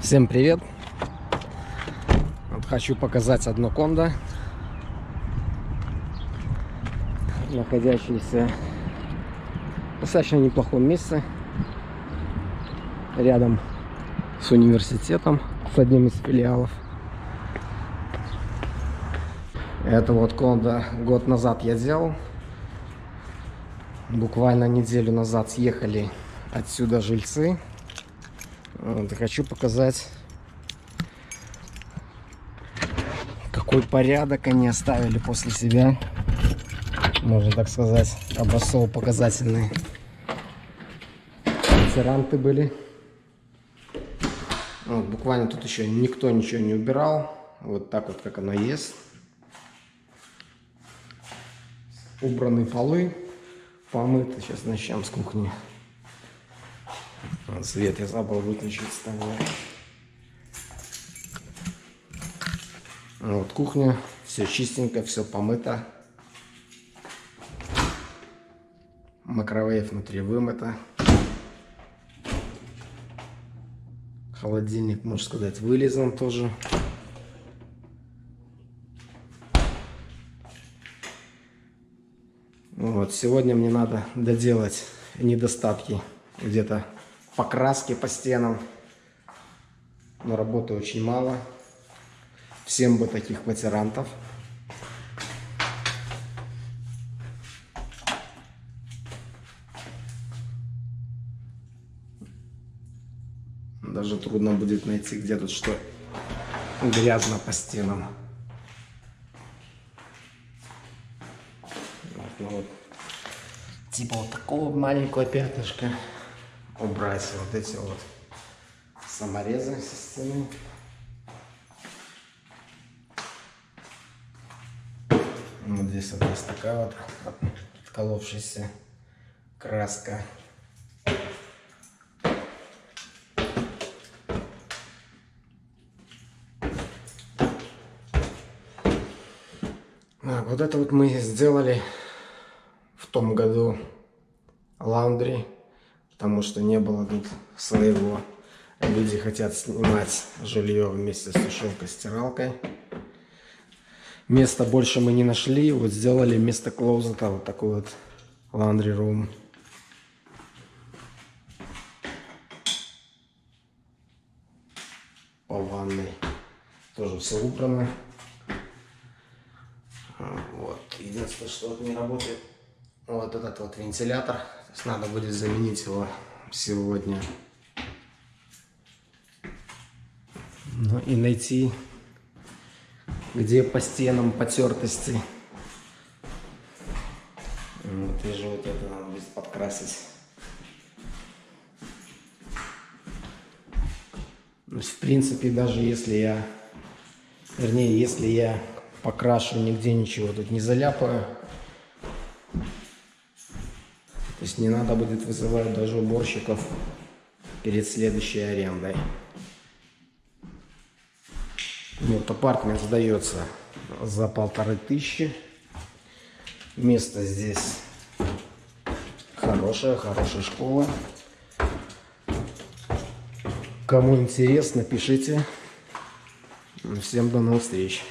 Всем привет! Вот хочу показать одно кондо, находящееся в достаточно неплохом месте, рядом с университетом, с одним из филиалов. Это вот кондо год назад я делал. Буквально неделю назад съехали отсюда жильцы. Вот, хочу показать, какой порядок они оставили после себя. Можно так сказать, образцово показательные. Ветеранты были. Вот, буквально тут еще никто ничего не убирал. Вот так вот, как оно есть. Убраны полы, помыты. Сейчас начнем с кухни. Свет я забыл выключить с тобой. Вот кухня, все чистенько, все помыто. Макровейв внутри вымыто. Холодильник, можно сказать, вылезан тоже. Вот, сегодня мне надо доделать недостатки где-то покраски по стенам. Но работы очень мало. Всем бы таких квартирантов. Даже трудно будет найти, где тут что грязно по стенам. Вот, ну вот. Типа вот такого маленького пятнышка убрать вот эти вот саморезы со стены. Вот здесь вот есть такая вот отколовшаяся краска. Так, вот это вот мы сделали в том году лаундри потому что не было тут своего. Люди хотят снимать жилье вместе с сушилкой, стиралкой. Места больше мы не нашли, вот сделали вместо клоузета вот такой вот laundry room. По ванной. Тоже все убрано. Вот. Единственное, что не работает вот этот вот вентилятор. То надо будет заменить его сегодня. Ну и найти, где по стенам потертости. Вот вижу, вот это надо будет подкрасить. То есть, в принципе, даже если я, вернее, если я покрашу, нигде ничего тут не заляпаю, то есть не надо будет вызывать даже уборщиков перед следующей арендой. Вот апартмент сдается за полторы тысячи. Место здесь хорошее, хорошая школа. Кому интересно, пишите. Всем до новых встреч.